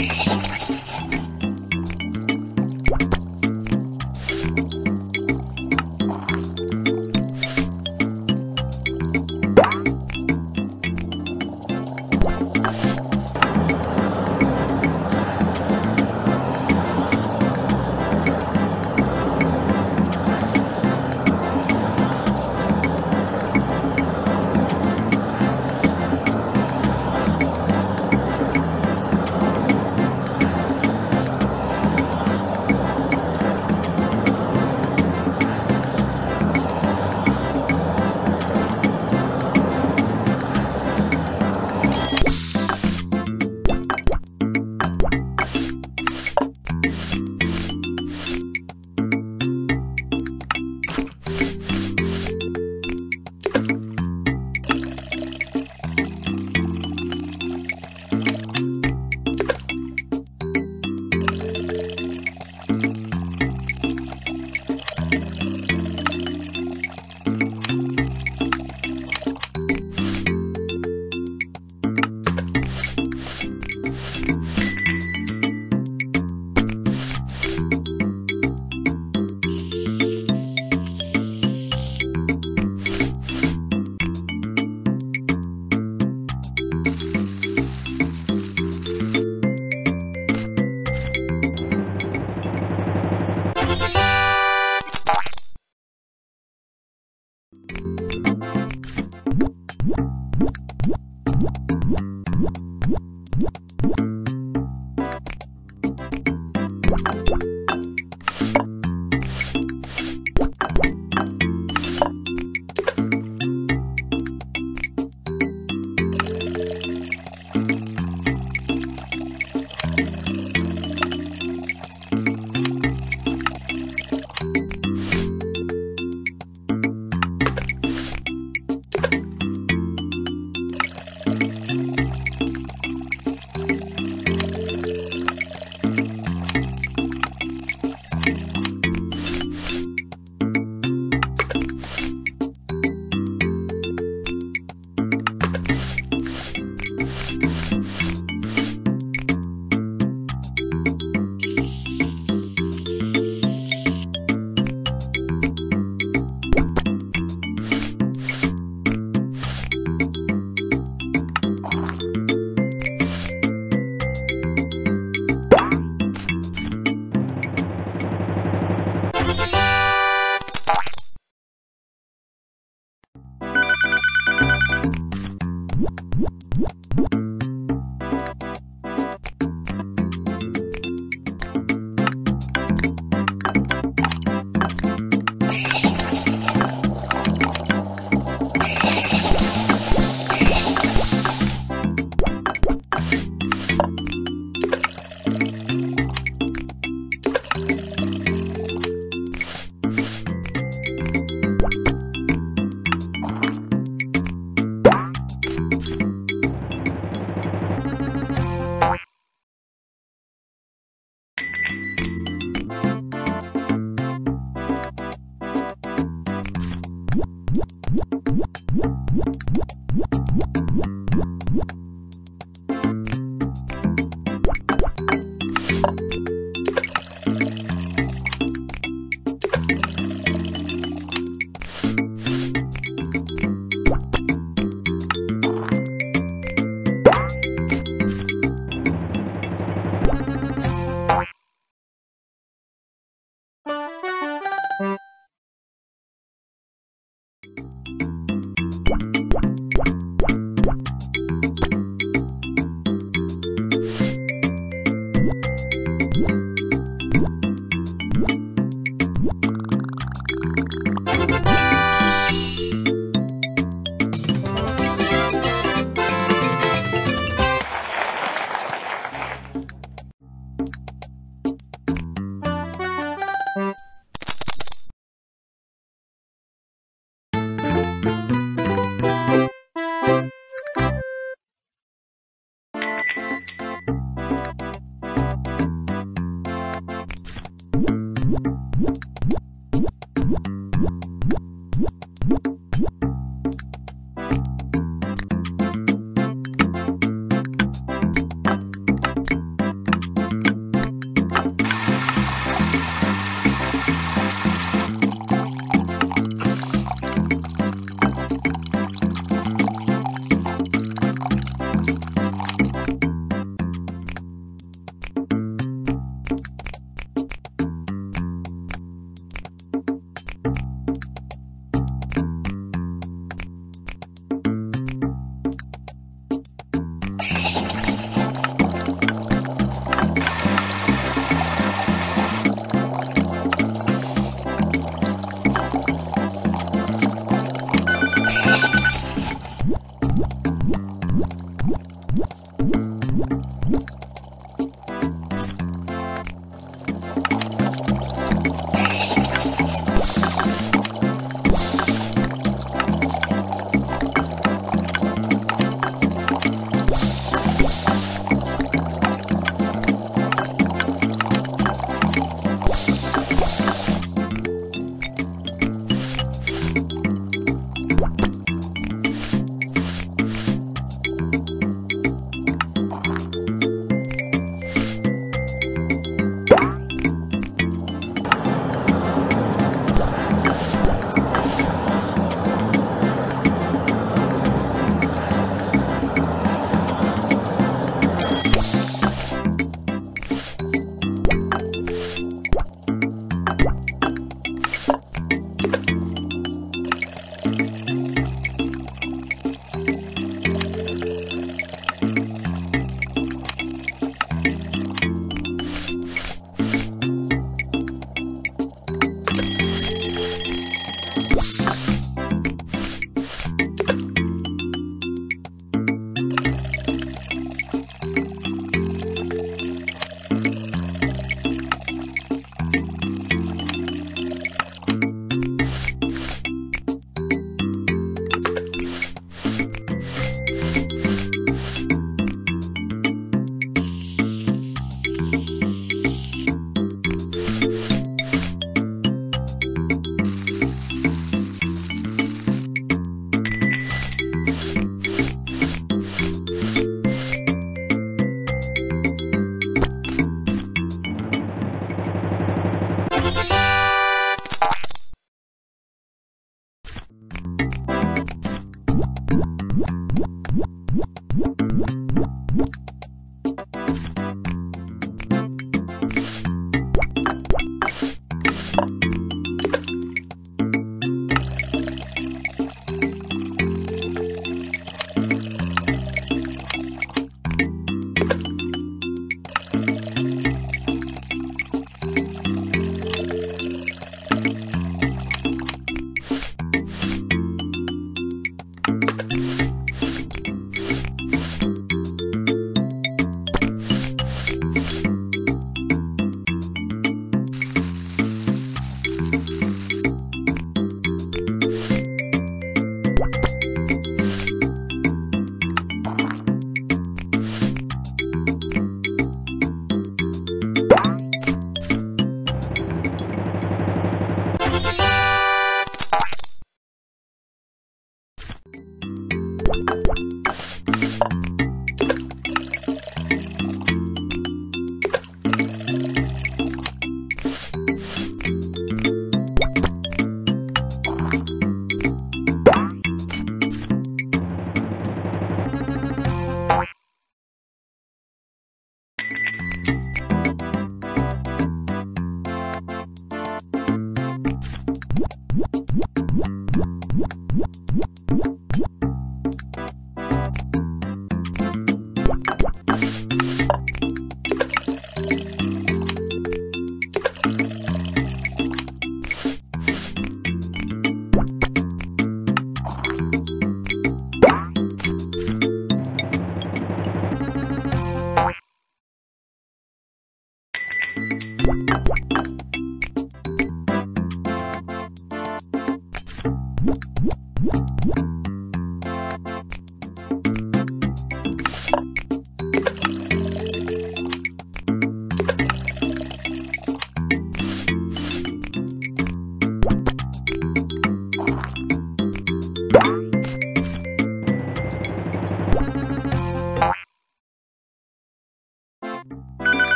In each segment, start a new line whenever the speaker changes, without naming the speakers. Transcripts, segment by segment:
Thank you.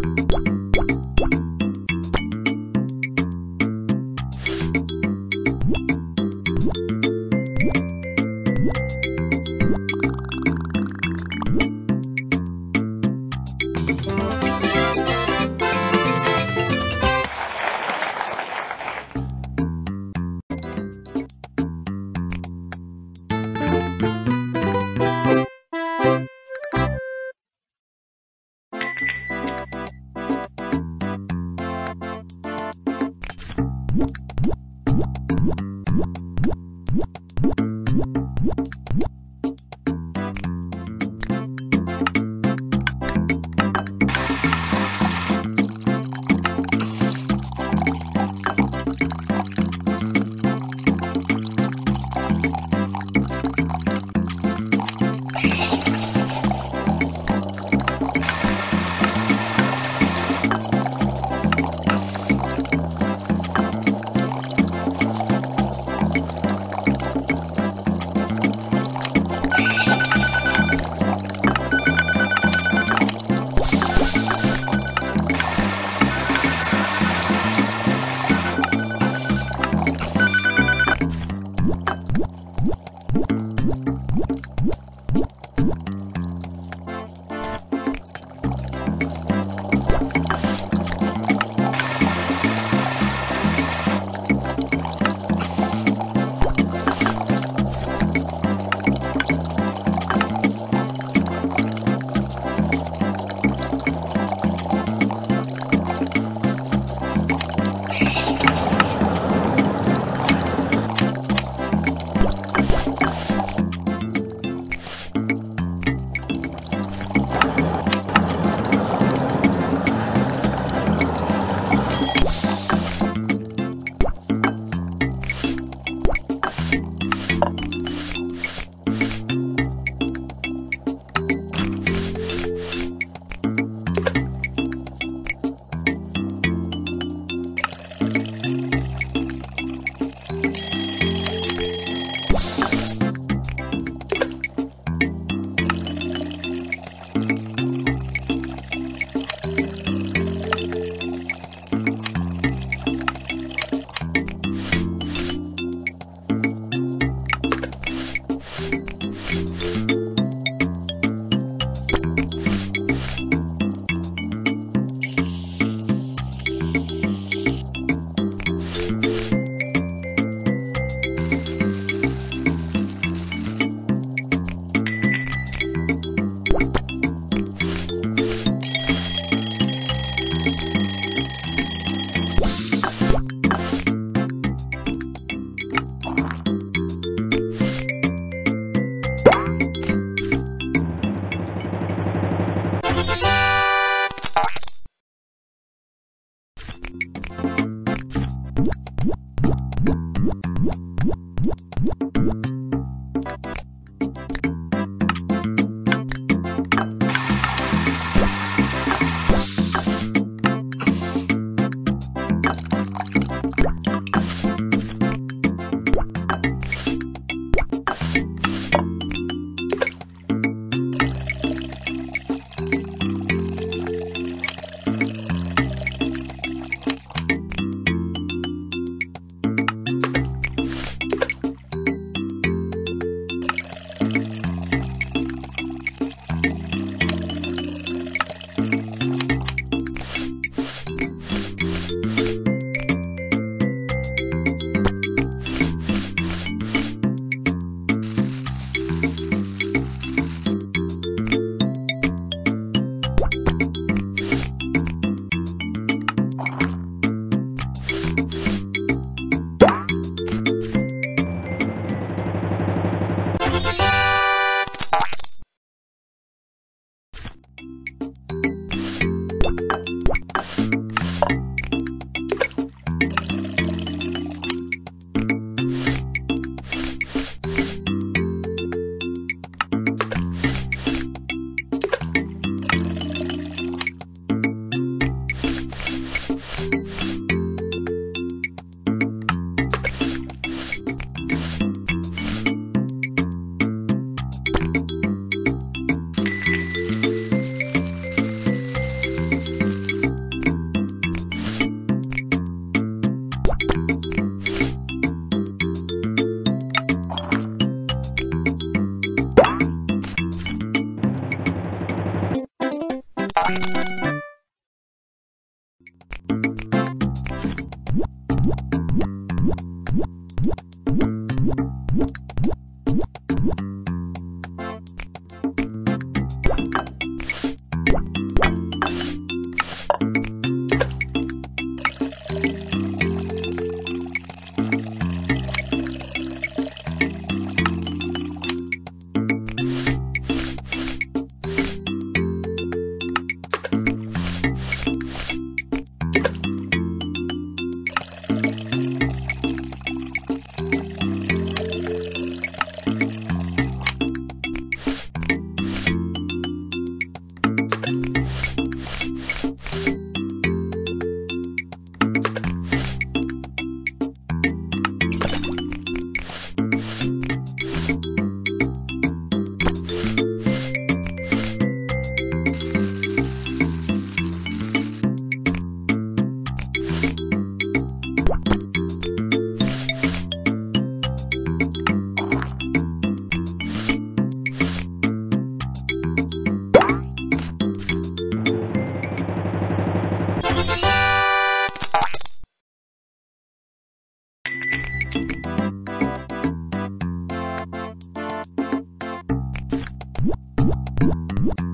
Thank you. you